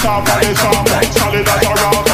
top of the top, solid as a rock.